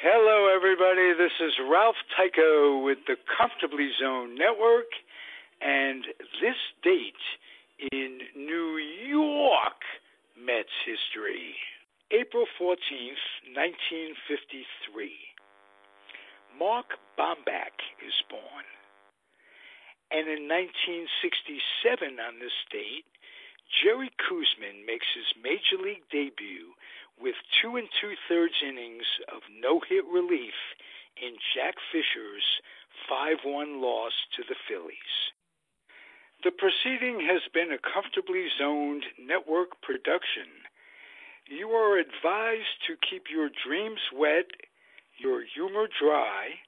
Hello, everybody. This is Ralph Tyko with the Comfortably Zone Network, and this date in New York Mets history April 14th, 1953. Mark Bomback is born. And in 1967 on this date, Jerry Koosman makes his major league debut and two thirds innings of no hit relief in Jack Fisher's 5 1 loss to the Phillies. The proceeding has been a comfortably zoned network production. You are advised to keep your dreams wet, your humor dry,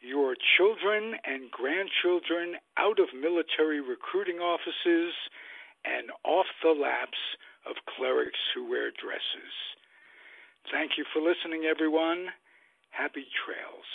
your children and grandchildren out of military recruiting offices and off the laps of clerics who wear dresses. Thank you for listening, everyone. Happy trails.